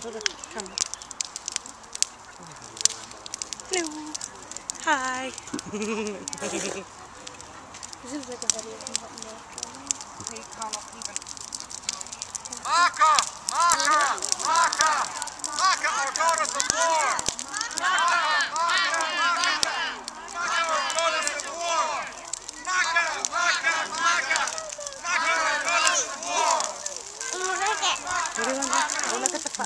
this fire. Hello. Hi. Maka,